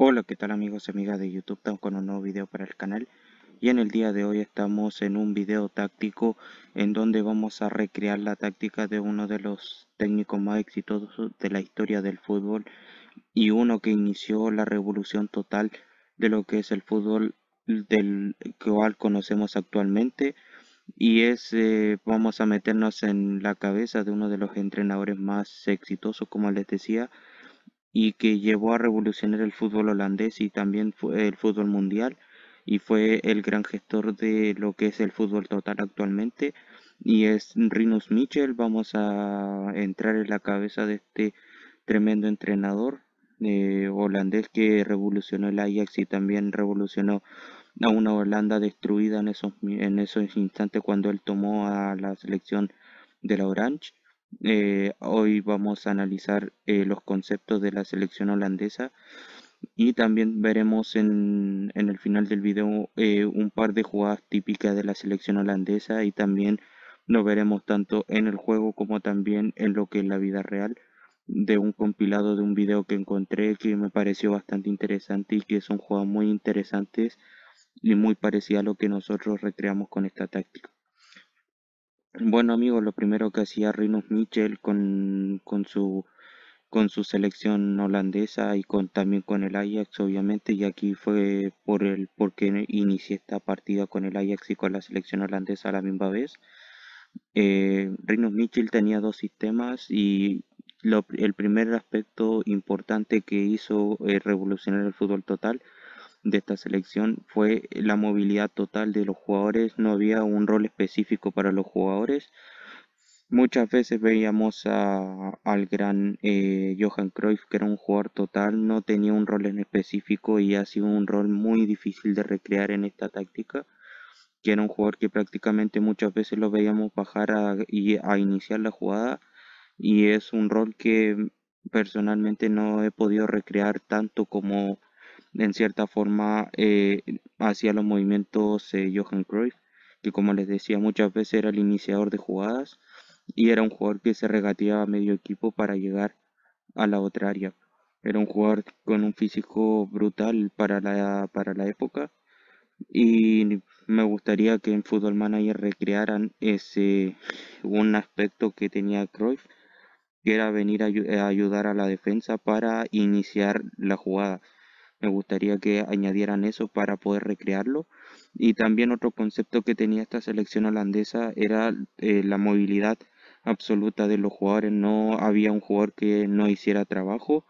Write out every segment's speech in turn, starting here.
Hola, ¿qué tal amigos y amigas de YouTube? Estamos con un nuevo video para el canal y en el día de hoy estamos en un video táctico en donde vamos a recrear la táctica de uno de los técnicos más exitosos de la historia del fútbol y uno que inició la revolución total de lo que es el fútbol del cual conocemos actualmente y es eh, vamos a meternos en la cabeza de uno de los entrenadores más exitosos como les decía y que llevó a revolucionar el fútbol holandés y también el fútbol mundial y fue el gran gestor de lo que es el fútbol total actualmente y es Rinus Michel. Vamos a entrar en la cabeza de este tremendo entrenador eh, holandés que revolucionó el Ajax y también revolucionó a una Holanda destruida en esos, en esos instantes cuando él tomó a la selección de la Orange. Eh, hoy vamos a analizar eh, los conceptos de la selección holandesa y también veremos en, el final del video eh, un par de jugadas típicas de la selección holandesa y también lo veremos tanto en el juego como también en lo que es la vida real de un compilado de un video que encontré que me pareció bastante interesante y que son jugadas muy interesantes y muy parecidas a lo que nosotros recreamos con esta táctica. Bueno amigos, lo primero que hacía Rinus Michel con, con, su, con su selección holandesa y con, también con el Ajax obviamente y aquí fue por el porque inicié esta partida con el Ajax y con la selección holandesa a la misma vez. Eh, Rinus Michel tenía dos sistemas y el primer aspecto importante que hizo eh, revolucionar el fútbol total de esta selección fue la movilidad total de los jugadores, no había un rol específico para los jugadores. Muchas veces veíamos al gran eh, Johan Cruyff, que era un jugador total, no tenía un rol en específico y ha sido un rol muy difícil de recrear en esta táctica, que era un jugador que prácticamente muchas veces lo veíamos bajar a, a iniciar la jugada y es un rol que personalmente no he podido recrear tanto como en cierta forma eh, hacía los movimientos eh, Johan Cruyff, que como les decía muchas veces era el iniciador de jugadas y era un jugador que se regateaba a medio equipo para llegar a la otra área. Era un jugador con un físico brutal para la, para la época y me gustaría que en Football Manager recrearan ese un aspecto que tenía Cruyff que era venir a ayudar a la defensa para iniciar la jugada me gustaría que añadieran eso para poder recrearlo. Y también otro concepto que tenía esta selección holandesa era eh, la movilidad absoluta de los jugadores. No había un jugador que no hiciera trabajo.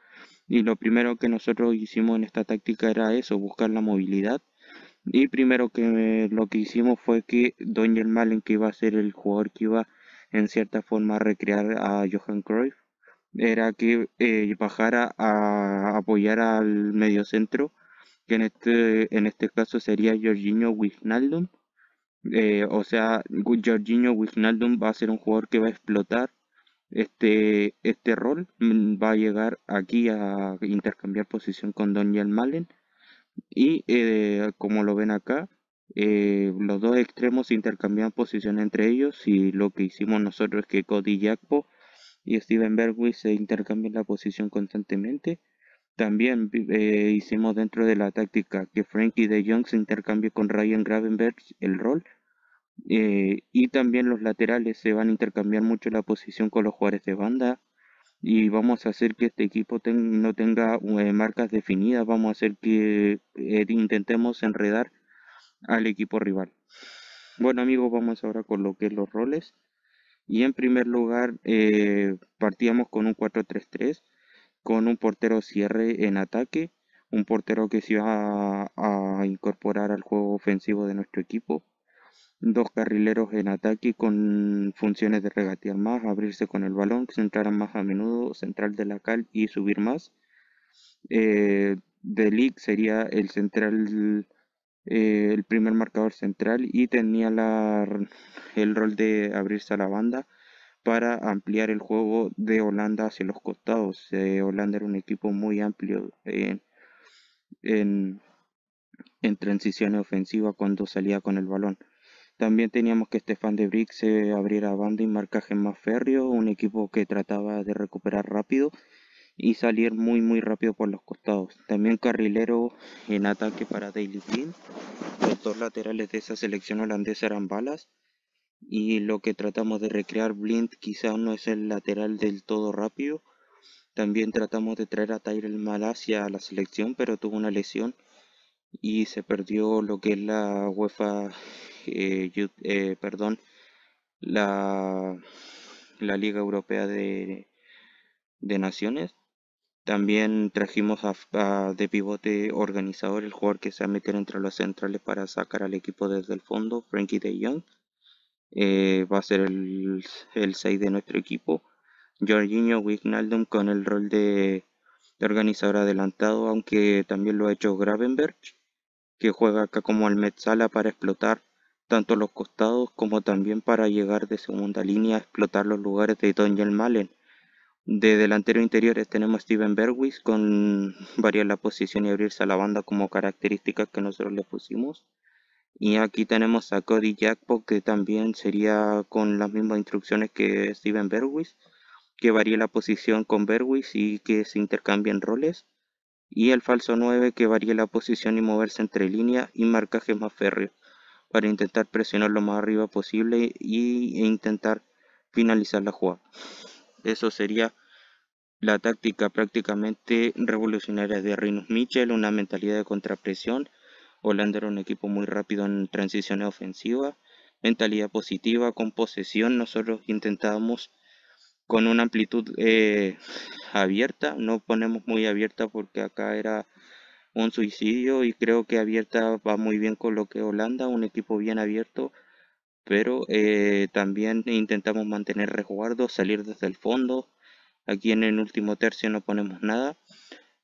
Y lo primero que nosotros hicimos en esta táctica era eso, buscar la movilidad. Y primero que lo que hicimos fue que Daniel Malen, que iba a ser el jugador que iba en cierta forma a recrear a Johan Cruyff, era que eh, bajara a apoyar al mediocentro, que en este, en este caso sería Jorginho Wijnaldum. Eh, o sea, Jorginho Wijnaldum va a ser un jugador que va a explotar este, este rol, mm, va a llegar aquí a intercambiar posición con Daniel Malen. Y eh, como lo ven acá, los dos extremos intercambian posición entre ellos y lo que hicimos nosotros es que Cody Jakpo y Steven Bergwijn se intercambian la posición constantemente. También eh, hicimos dentro de la táctica que Frankie de Jong se intercambie con Ryan Gravenberg el rol. Eh, y también los laterales se van a intercambiar mucho la posición con los jugadores de banda. Y vamos a hacer que este equipo no tenga eh, marcas definidas. Vamos a hacer que intentemos enredar al equipo rival. Bueno amigos, vamos ahora con lo que es los roles. Y en primer lugar, eh, partíamos con un 4-3-3, con un portero cierre en ataque, un portero que se iba a, incorporar al juego ofensivo de nuestro equipo, dos carrileros en ataque con funciones de regatear más, abrirse con el balón, centrar más a menudo, central de la cal y subir más. Eh, de League sería el central eh, el primer marcador central y tenía el rol de abrirse a la banda para ampliar el juego de Holanda hacia los costados. Eh, Holanda era un equipo muy amplio en, en, en transiciones ofensivas cuando salía con el balón. También teníamos que Stefan de Brick se abriera banda y marcaje más férreo, un equipo que trataba de recuperar rápido y salir muy muy rápido por los costados. También carrilero en ataque para Daily Blind. Los dos laterales de esa selección holandesa eran balas. Y lo que tratamos de recrear, Blind quizá no es el lateral del todo rápido. También tratamos de traer a Tyrell Malasia a la selección, pero tuvo una lesión y se perdió lo que es la UEFA, eh, eh, perdón, la, la Liga Europea de, de Naciones. También trajimos a, de pivote organizador el jugador que se va a meter entre los centrales para sacar al equipo desde el fondo, Frankie de Jong. Eh, va a ser el, el 6 de nuestro equipo. Jorginho Wijnaldum con el rol de, de, organizador adelantado, aunque también lo ha hecho Gravenberg, que juega acá como el Metzala para explotar tanto los costados como también para llegar de segunda línea a explotar los lugares de Daniel Malen. De delantero interiores tenemos Steven Berwis con variar la posición y abrirse a la banda como características que nosotros le pusimos. Y aquí tenemos a Cody Jackpot que también sería con las mismas instrucciones que Steven Berwis, que varía la posición con Berwis y que se intercambien roles. Y el falso 9 que varía la posición y moverse entre línea y marcaje más férreo para intentar presionar lo más arriba posible y, e intentar finalizar la jugada. Eso sería la táctica prácticamente revolucionaria de Rinus Mitchell, una mentalidad de contrapresión. Holanda era un equipo muy rápido en transiciones ofensivas, mentalidad positiva, con posesión. Nosotros intentábamos con una amplitud eh, abierta, no ponemos muy abierta porque acá era un suicidio y creo que abierta va muy bien con lo que Holanda, un equipo bien abierto pero eh, también intentamos mantener resguardo, salir desde el fondo. Aquí en el último tercio no ponemos nada.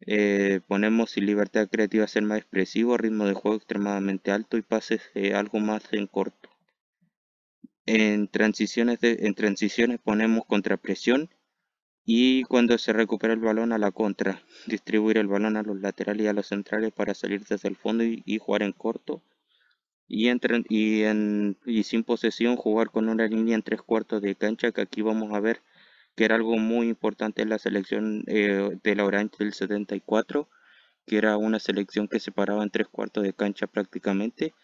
Eh, ponemos libertad creativa ser más expresivo, ritmo de juego extremadamente alto y pases eh, algo más en corto. En transiciones, en transiciones ponemos contrapresión y cuando se recupera el balón a la contra, distribuir el balón a los laterales y a los centrales para salir desde el fondo y jugar en corto y, y, en, y sin posesión jugar con una línea en tres cuartos de cancha que aquí vamos a ver que era algo muy importante en la selección eh, de la Orange del 74 que era una selección que se paraba en tres cuartos de cancha prácticamente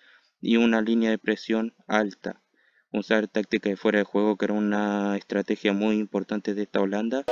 y una línea de presión alta. Usar táctica de fuera de juego que era una estrategia muy importante de esta Holanda